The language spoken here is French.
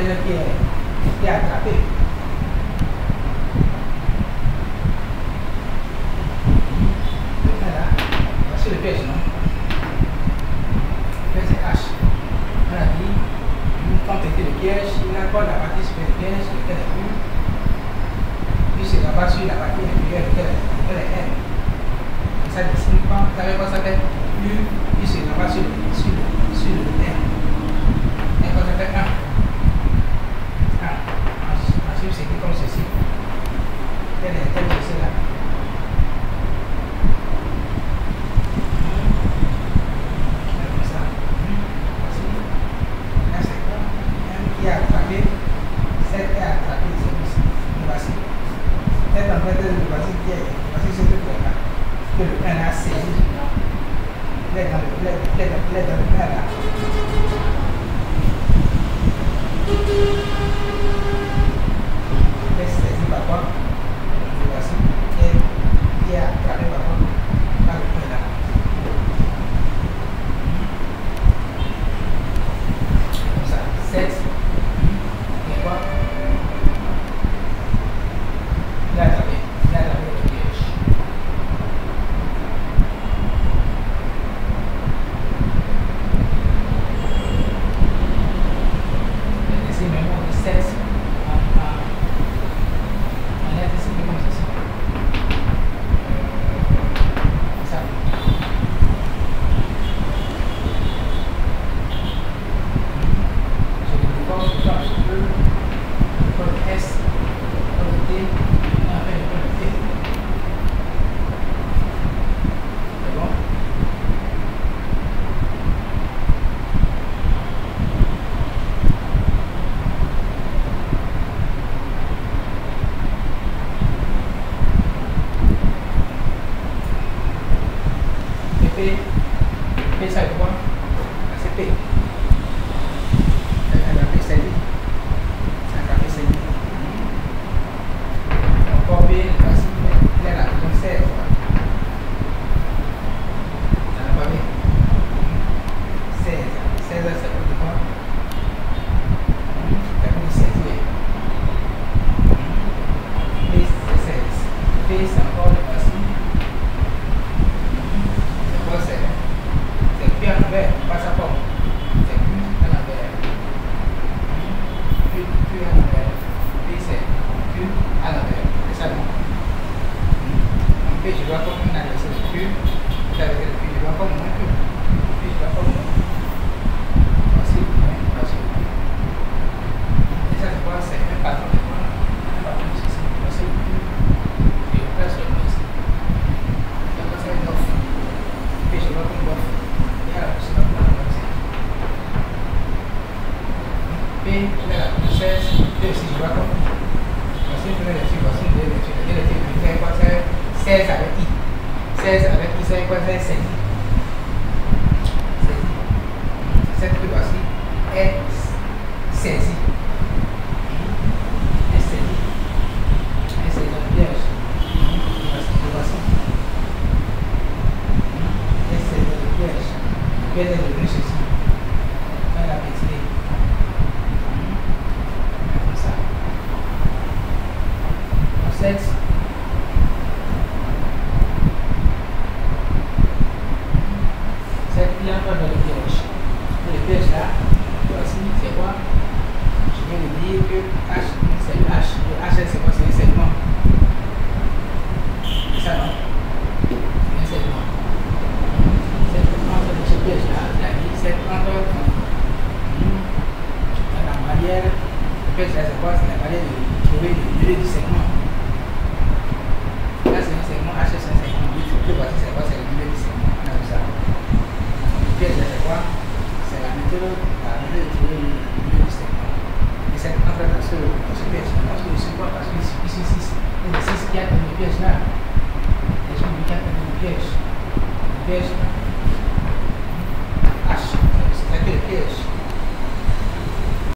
déjà qui est, qui est attrapé. Voilà, c'est le piège, non Le piège c'est H. On a dit, nous compléter le piège, il accorde la partie sur le piège, lequel est U. Puis c'est là-bas sur la partie inférieure, le lequel est N. Ça ne dessine pas, vous savez quoi ça fait U. πλέτα, πλέτα, πλέτα. pun Sepi Saya eh, dah ambil sendiri Saya dah sendiri, lagi Kopi ambil hmm. sini. ustedes desiguaron la simple de situación de la assim de la situación cuál es 16 avec i 16 avec i c'est quoi c'est 16 cette équation est saisie Pedra de Cristo le pêches là, voici, c'est quoi Je viens de dire que H, c'est le H, le HL c'est quoi C'est un segment. C'est ça non C'est un segment. Cette entre de ces pêches là, c'est-à-dire cette entre la barrière, le pêche là c'est quoi C'est la barrière de trouver le milieu du segment. Là c'est un segment, H, c'est un segment, c'est quoi C'est quoi C'est le 만드는 나를 들은 Esa palabra se piensa, las mismas necesidades de viajar, es un viaje de viaje, viaje, acho, está que viaje.